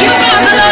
you got the love.